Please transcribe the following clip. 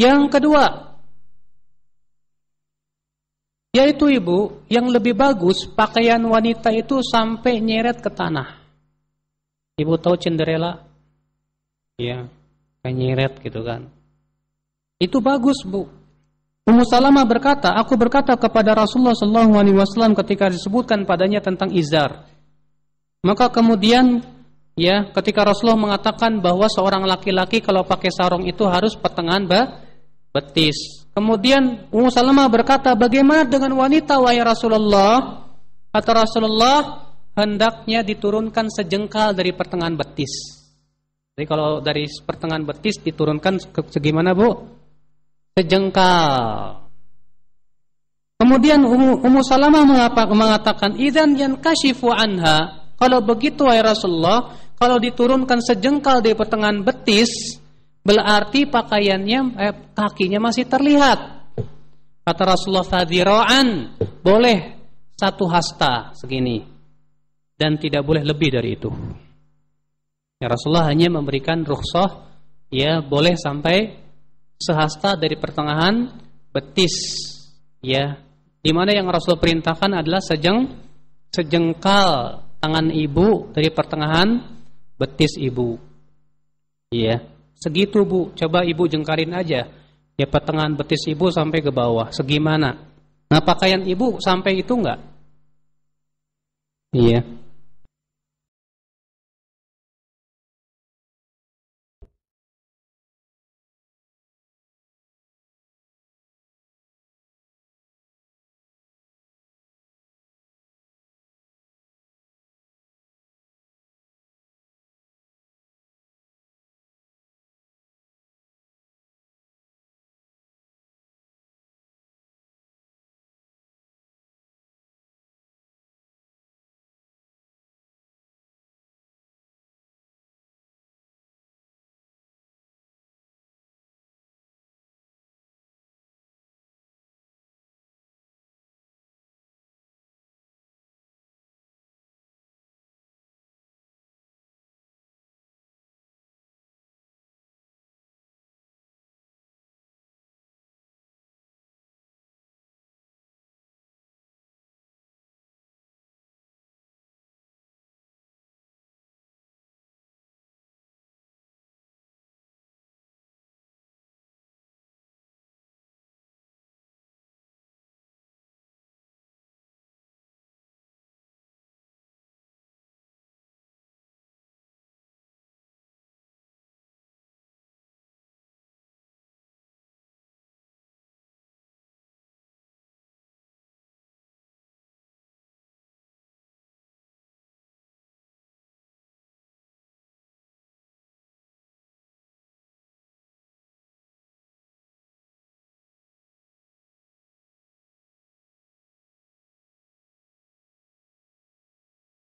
Yang kedua, yaitu ibu, yang lebih bagus pakaian wanita itu sampai nyeret ke tanah. Ibu tahu cenderela? Ya, kayak nyeret gitu kan. Itu bagus, Bu. Ummu Salamah berkata, aku berkata kepada Rasulullah SAW ketika disebutkan padanya tentang izar. Maka kemudian ya, ketika Rasulullah mengatakan bahwa seorang laki-laki kalau pakai sarung itu harus pertengahan betis. Kemudian Ummu Salamah berkata, "Bagaimana dengan wanita wahai Rasulullah?" Kata Rasulullah, "Hendaknya diturunkan sejengkal dari pertengahan betis." Jadi kalau dari pertengahan betis diturunkan segimana, Bu? Sejengkal. Kemudian Ummu Salamah mengatakan, "Idzan yankashifu anha." Kalau begitu wahai Rasulullah, kalau diturunkan sejengkal dari pertengahan betis, Berarti pakaiannya eh, kakinya masih terlihat. Kata Rasulullah fadiroan boleh satu hasta segini dan tidak boleh lebih dari itu. Ya Rasulullah hanya memberikan rukhsah ya boleh sampai sehasta dari pertengahan betis ya di mana yang Rasul perintahkan adalah sejeng sejengkal tangan ibu dari pertengahan betis ibu. Iya. Segitu bu, coba ibu jengkarin aja. Ya pertengahan betis ibu sampai ke bawah, segimana? Nah pakaian ibu sampai itu enggak? Iya.